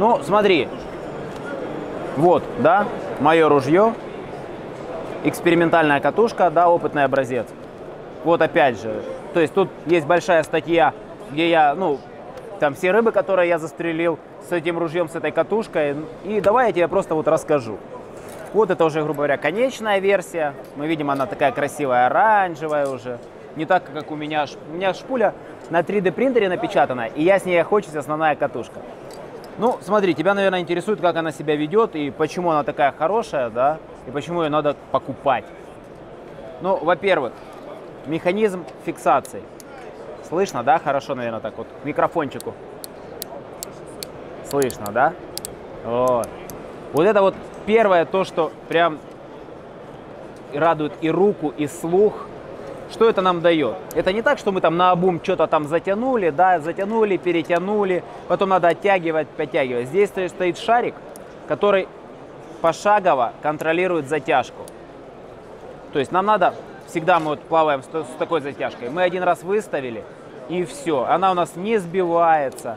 Ну, смотри. Вот, да, мое ружье. Экспериментальная катушка, да, опытный образец. Вот опять же. То есть тут есть большая статья, где я, ну, там все рыбы, которые я застрелил с этим ружьем, с этой катушкой. И давай я тебе просто вот расскажу. Вот это уже, грубо говоря, конечная версия. Мы видим, она такая красивая, оранжевая уже. Не так, как у меня. У меня шпуля на 3D принтере напечатана, и я с ней охочусь, основная катушка. Ну, смотри, тебя, наверное, интересует, как она себя ведет и почему она такая хорошая, да, и почему ее надо покупать. Ну, во-первых, механизм фиксации. Слышно, да? Хорошо, наверное, так вот. К микрофончику. Слышно, да? Вот. Вот это вот первое то, что прям радует и руку, и слух. Что это нам дает? Это не так, что мы там на обум что-то там затянули, да, затянули, перетянули, потом надо оттягивать, подтягивать. Здесь стоит шарик, который пошагово контролирует затяжку. То есть нам надо, всегда мы вот плаваем с, с такой затяжкой, мы один раз выставили, и все. Она у нас не сбивается,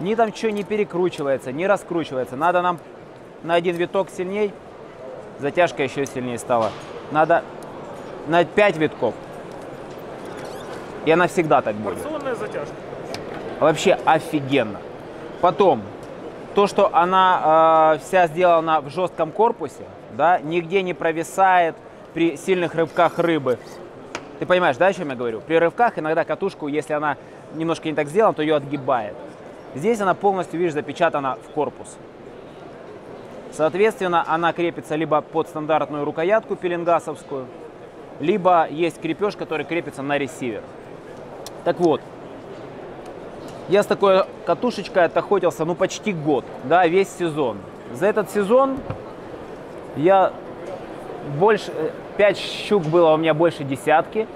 ни там что не перекручивается, не раскручивается. Надо нам на один виток сильней, затяжка еще сильнее стала. Надо на 5 витков. И она всегда так будет. Порционная затяжка. Вообще офигенно. Потом, то, что она э, вся сделана в жестком корпусе, да, нигде не провисает при сильных рывках рыбы. Ты понимаешь, да, о чем я говорю? При рывках иногда катушку, если она немножко не так сделана, то ее отгибает. Здесь она полностью, видишь, запечатана в корпус. Соответственно, она крепится либо под стандартную рукоятку пеленгасовскую, либо есть крепеж, который крепится на ресивер. Так вот, я с такой катушечкой отохотился, ну, почти год, да, весь сезон. За этот сезон я больше, 5 щук было у меня больше десятки,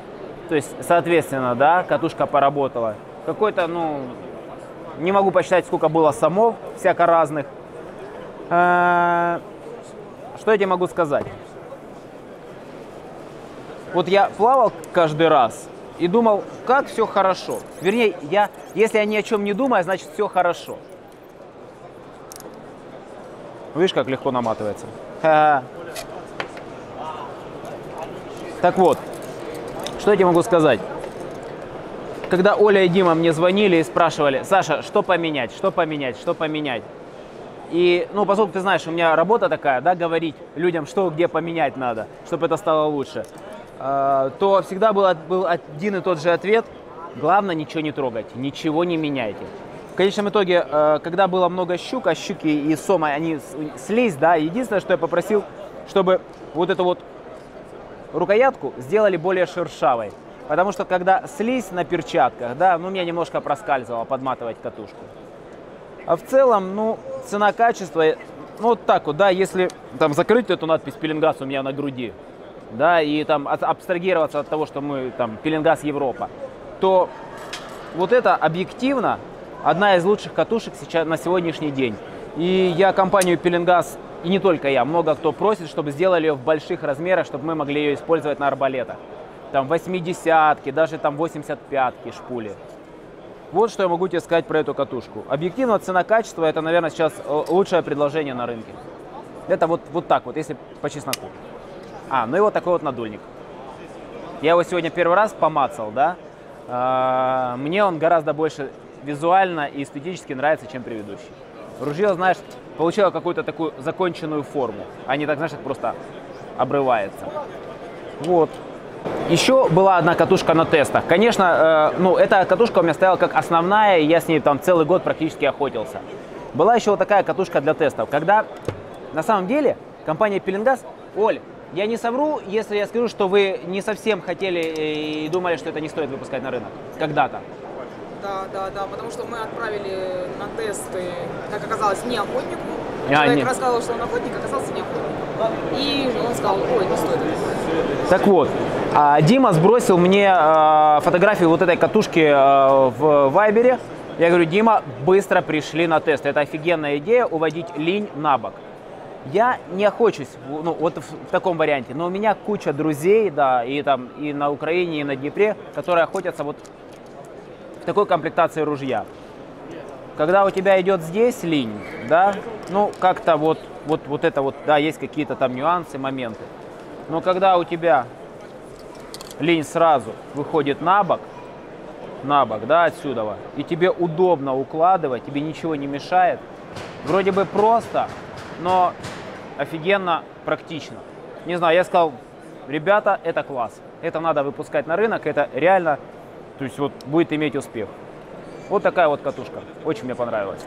то есть, соответственно, да, катушка поработала. Какой-то, ну, не могу посчитать, сколько было самов, всяко разных. Э, что я тебе могу сказать? Вот я плавал каждый раз и думал, как все хорошо. Вернее, я, если я ни о чем не думаю, значит все хорошо. Видишь, как легко наматывается? Так вот, что я тебе могу сказать? Когда Оля и Дима мне звонили и спрашивали, Саша, что поменять, что поменять, что поменять? И, ну, поскольку ты знаешь, у меня работа такая, да, говорить людям, что где поменять надо, чтобы это стало лучше, то всегда был, был один и тот же ответ. Главное, ничего не трогать, ничего не меняйте. В конечном итоге, э, когда было много щук, а щуки и сома, они слизь, да, единственное, что я попросил, чтобы вот эту вот рукоятку сделали более шершавой. Потому что когда слизь на перчатках, да, ну, меня немножко проскальзывало подматывать катушку. А в целом, ну, цена-качество, ну, вот так вот, да, если там закрыть эту надпись «Пеленгаз» у меня на груди, да, и там абстрагироваться от того, что мы там «Пеленгаз Европа», то вот это объективно одна из лучших катушек сейчас на сегодняшний день. И я компанию «Пеленгаз», и не только я, много кто просит, чтобы сделали ее в больших размерах, чтобы мы могли ее использовать на арбалетах. Там 80-ки, даже там 85-ки шпули. Вот что я могу тебе сказать про эту катушку. Объективно цена-качество это, наверное, сейчас э, лучшее предложение на рынке. Это вот, вот так вот, если по чесноку. А, ну и вот такой вот надульник. Я его сегодня первый раз помацал, да. А, мне он гораздо больше визуально и эстетически нравится, чем предыдущий. Ружье, знаешь, получило какую-то такую законченную форму, а не так, знаешь, как просто обрывается. Вот. Еще была одна катушка на тестах. Конечно, э, ну, эта катушка у меня стояла как основная, и я с ней там целый год практически охотился. Была еще вот такая катушка для тестов, когда на самом деле компания Пеленгаз, Оль, я не совру, если я скажу, что вы не совсем хотели и думали, что это не стоит выпускать на рынок когда-то. Да, да, да, потому что мы отправили на тесты, как оказалось, не охотнику. А, Человек нет. рассказывал, что он охотник, оказался не охотник. И он сказал, ой, не стоит. Так вот, а, Дима сбросил мне а, фотографию вот этой катушки а, в Вайбере. Я говорю, Дима, быстро пришли на тест. Это офигенная идея уводить линь на бок. Я не охочусь, ну, вот в, в таком варианте, но у меня куча друзей, да, и там и на Украине, и на Днепре, которые охотятся вот в такой комплектации ружья. Когда у тебя идет здесь линь, да, ну как-то вот, вот, вот это вот, да, есть какие-то там нюансы, моменты. Но когда у тебя линь сразу выходит на бок, на бок, да, отсюда, и тебе удобно укладывать, тебе ничего не мешает, вроде бы просто, но офигенно практично. Не знаю, я сказал, ребята, это класс. Это надо выпускать на рынок, это реально, то есть вот будет иметь успех. Вот такая вот катушка. Очень мне понравилась.